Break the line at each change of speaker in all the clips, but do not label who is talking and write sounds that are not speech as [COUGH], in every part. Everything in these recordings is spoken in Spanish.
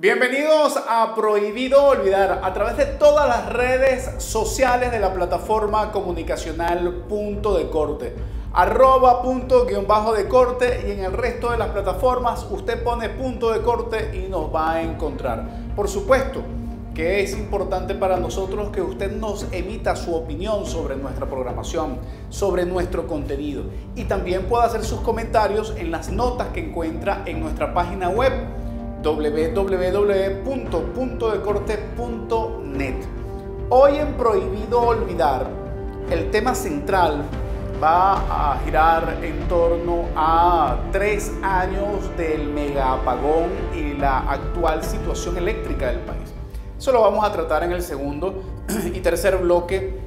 Bienvenidos a Prohibido Olvidar a través de todas las redes sociales de la plataforma comunicacional Punto de Corte. Arroba punto guion bajo de corte y en el resto de las plataformas usted pone punto de corte y nos va a encontrar. Por supuesto que es importante para nosotros que usted nos emita su opinión sobre nuestra programación, sobre nuestro contenido y también pueda hacer sus comentarios en las notas que encuentra en nuestra página web www.puntodecorte.net. Hoy en Prohibido Olvidar, el tema central va a girar en torno a tres años del mega apagón y la actual situación eléctrica del país. Eso lo vamos a tratar en el segundo [CLEARS THROAT] y tercer bloque,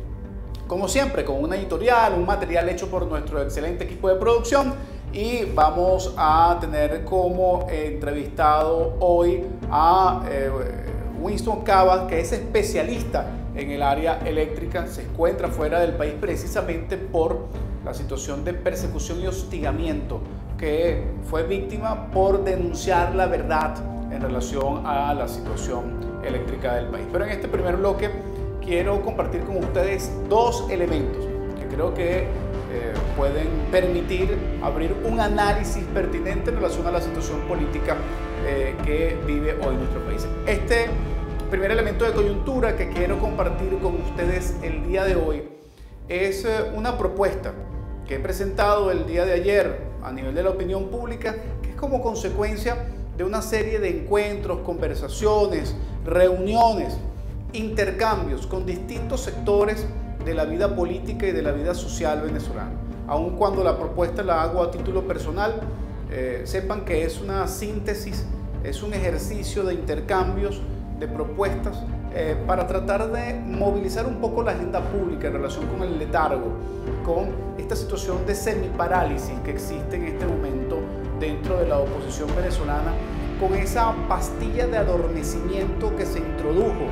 como siempre, con una editorial, un material hecho por nuestro excelente equipo de producción y vamos a tener como entrevistado hoy a eh, Winston Cavas, que es especialista en el área eléctrica, se encuentra fuera del país precisamente por la situación de persecución y hostigamiento que fue víctima por denunciar la verdad en relación a la situación eléctrica del país. Pero en este primer bloque quiero compartir con ustedes dos elementos que creo que eh, pueden permitir abrir un análisis pertinente en relación a la situación política eh, que vive hoy nuestro país. Este primer elemento de coyuntura que quiero compartir con ustedes el día de hoy es eh, una propuesta que he presentado el día de ayer a nivel de la opinión pública, que es como consecuencia de una serie de encuentros, conversaciones, reuniones, intercambios con distintos sectores de la vida política y de la vida social venezolana. Aun cuando la propuesta la hago a título personal, eh, sepan que es una síntesis, es un ejercicio de intercambios, de propuestas eh, para tratar de movilizar un poco la agenda pública en relación con el letargo, con esta situación de semiparálisis que existe en este momento dentro de la oposición venezolana, con esa pastilla de adormecimiento que se introdujo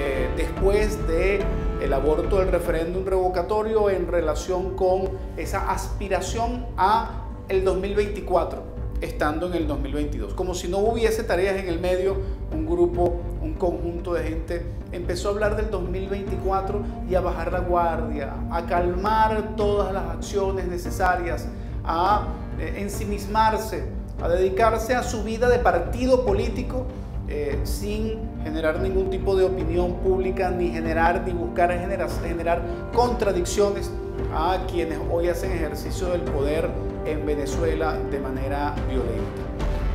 eh, después de el aborto del referéndum revocatorio en relación con esa aspiración a el 2024, estando en el 2022. Como si no hubiese tareas en el medio, un grupo, un conjunto de gente empezó a hablar del 2024 y a bajar la guardia, a calmar todas las acciones necesarias, a eh, ensimismarse, a dedicarse a su vida de partido político eh, sin generar ningún tipo de opinión pública, ni generar, ni buscar generar, generar contradicciones a quienes hoy hacen ejercicio del poder en Venezuela de manera violenta.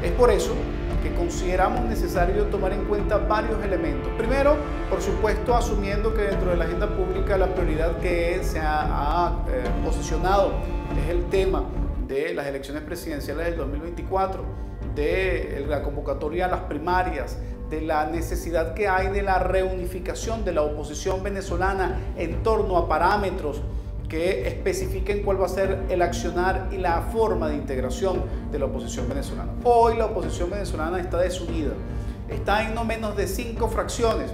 Es por eso que consideramos necesario tomar en cuenta varios elementos. Primero, por supuesto, asumiendo que dentro de la agenda pública la prioridad que se ha, eh, posicionado es el tema de las elecciones presidenciales del 2024 de la convocatoria a las primarias, de la necesidad que hay de la reunificación de la oposición venezolana en torno a parámetros que especifiquen cuál va a ser el accionar y la forma de integración de la oposición venezolana. Hoy la oposición venezolana está desunida, está en no menos de cinco fracciones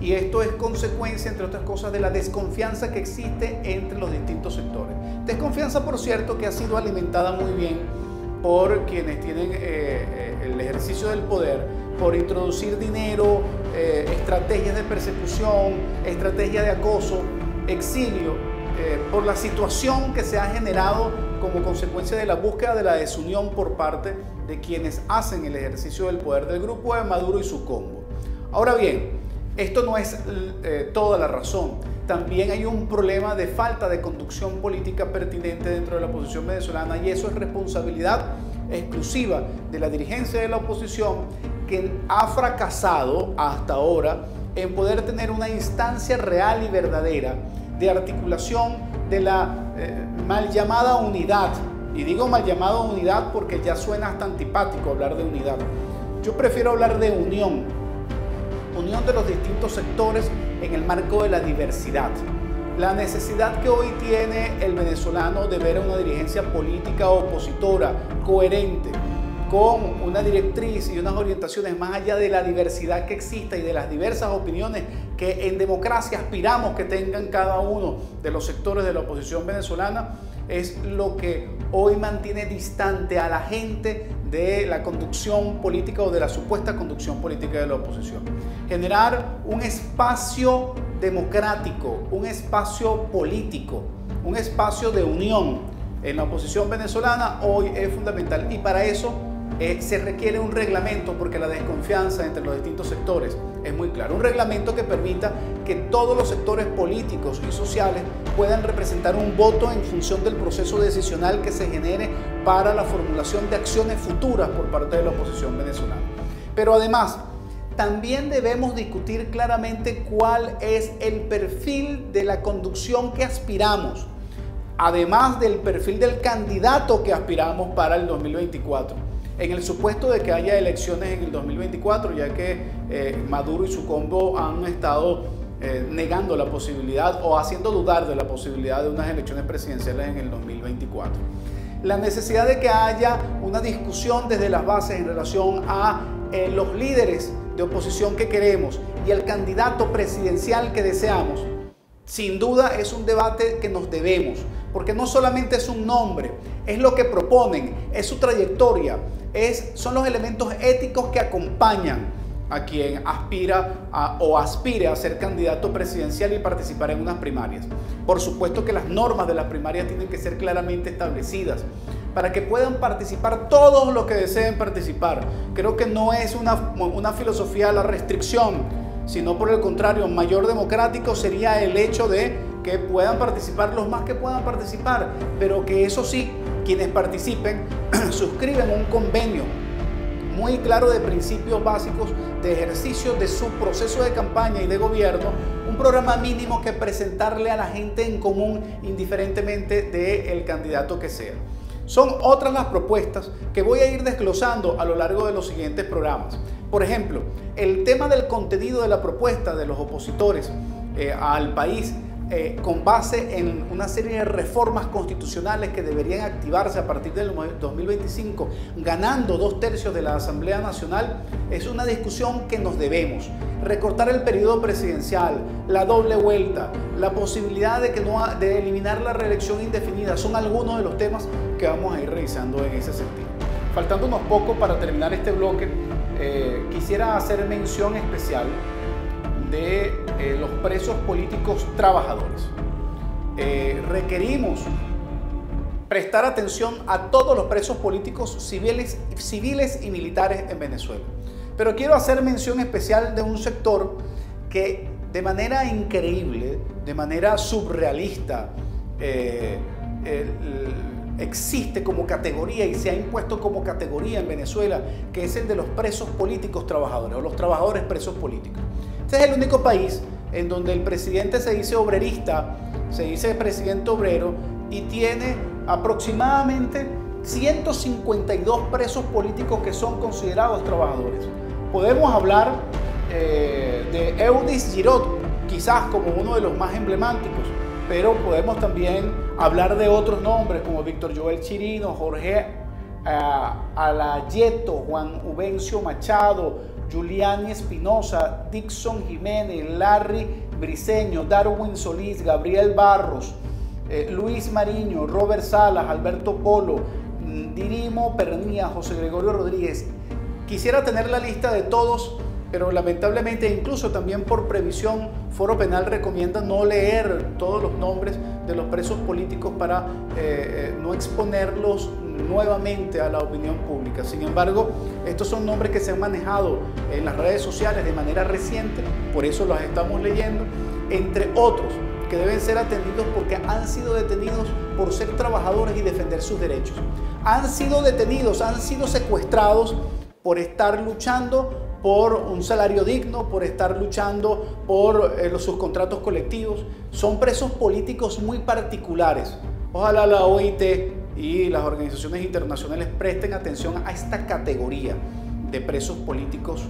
y esto es consecuencia, entre otras cosas, de la desconfianza que existe entre los distintos sectores. Desconfianza, por cierto, que ha sido alimentada muy bien por quienes tienen eh, eh, el ejercicio del poder, por introducir dinero, eh, estrategias de persecución, estrategias de acoso, exilio, por la situación que se ha generado como consecuencia de la búsqueda de la desunión por parte de quienes hacen el ejercicio del poder del grupo de Maduro y su combo. Ahora bien, esto no es toda la razón también hay un problema de falta de conducción política pertinente dentro de la oposición venezolana y eso es responsabilidad exclusiva de la dirigencia de la oposición que ha fracasado hasta ahora en poder tener una instancia real y verdadera de articulación de la eh, mal llamada unidad. Y digo mal llamada unidad porque ya suena hasta antipático hablar de unidad. Yo prefiero hablar de unión, unión de los distintos sectores en el marco de la diversidad. La necesidad que hoy tiene el venezolano de ver una dirigencia política opositora coherente, con una directriz y unas orientaciones más allá de la diversidad que exista y de las diversas opiniones que en democracia aspiramos que tengan cada uno de los sectores de la oposición venezolana, es lo que hoy mantiene distante a la gente de la conducción política o de la supuesta conducción política de la oposición. Generar un espacio democrático, un espacio político, un espacio de unión en la oposición venezolana hoy es fundamental y para eso eh, se requiere un reglamento porque la desconfianza entre los distintos sectores es muy claro. Un reglamento que permita que todos los sectores políticos y sociales puedan representar un voto en función del proceso decisional que se genere para la formulación de acciones futuras por parte de la oposición venezolana. Pero además, también debemos discutir claramente cuál es el perfil de la conducción que aspiramos, además del perfil del candidato que aspiramos para el 2024 en el supuesto de que haya elecciones en el 2024, ya que eh, Maduro y su combo han estado eh, negando la posibilidad o haciendo dudar de la posibilidad de unas elecciones presidenciales en el 2024. La necesidad de que haya una discusión desde las bases en relación a eh, los líderes de oposición que queremos y el candidato presidencial que deseamos, sin duda es un debate que nos debemos, porque no solamente es un nombre, es lo que proponen, es su trayectoria, es, son los elementos éticos que acompañan a quien aspira o aspire a ser candidato presidencial y participar en unas primarias. Por supuesto que las normas de las primarias tienen que ser claramente establecidas para que puedan participar todos los que deseen participar. Creo que no es una, una filosofía la restricción, sino por el contrario, mayor democrático sería el hecho de que puedan participar los más que puedan participar, pero que eso sí, quienes participen [CLEARS THROAT] suscriben un convenio muy claro de principios básicos de ejercicio de su proceso de campaña y de gobierno, un programa mínimo que presentarle a la gente en común indiferentemente del candidato que sea. Son otras las propuestas que voy a ir desglosando a lo largo de los siguientes programas. Por ejemplo, el tema del contenido de la propuesta de los opositores eh, al país eh, con base en una serie de reformas constitucionales que deberían activarse a partir del 2025, ganando dos tercios de la Asamblea Nacional, es una discusión que nos debemos. Recortar el periodo presidencial, la doble vuelta, la posibilidad de, que no, de eliminar la reelección indefinida, son algunos de los temas que vamos a ir revisando en ese sentido. Faltando unos poco para terminar este bloque, eh, quisiera hacer mención especial de eh, los presos políticos trabajadores. Eh, requerimos prestar atención a todos los presos políticos civiles, y militares en Venezuela. Pero quiero hacer mención especial de un sector que de manera increíble, de manera surrealista, existe como categoría y se ha impuesto como categoría en Venezuela, que es el de los presos políticos trabajadores o los trabajadores presos políticos. Este es el único país en donde el presidente se dice obrerista, se dice presidente obrero y tiene aproximadamente 152 presos políticos que son considerados trabajadores. Podemos hablar eh, de Eudis Girot, quizás como uno de los más emblemáticos, pero podemos también hablar de otros nombres como Víctor Joel Chirino, Jorge eh, Alayeto, Juan Ubencio Machado, Giuliani Espinosa, Dixon Jiménez, Larry Briseño, Darwin Solís, Gabriel Barros, eh, Luis Mariño, Robert Salas, Alberto Polo, mm, Dirimo Pernía, José Gregorio Rodríguez. Quisiera tener la lista de todos, pero lamentablemente incluso también por previsión, Foro Penal recomienda no leer todos los nombres de los presos políticos para eh, eh, no exponerlos nuevamente a la opinión pública. Sin embargo, estos son nombres que se han manejado en las redes sociales de manera reciente, por eso los estamos leyendo, entre otros que deben ser atendidos porque han sido detenidos por ser trabajadores y defender sus derechos. Han sido detenidos, han sido secuestrados por estar luchando por un salario digno, por estar luchando por eh, los, sus contratos colectivos. Son presos políticos muy particulares. Ojalá la OIT y las organizaciones internacionales presten atención a esta categoría de presos políticos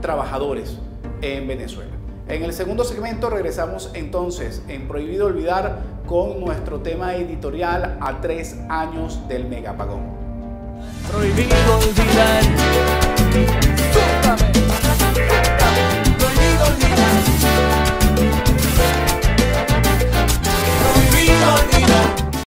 trabajadores en Venezuela. En el segundo segmento regresamos entonces en Prohibido Olvidar con nuestro tema editorial a tres años del megapagón. Prohibido olvidar. Thank you.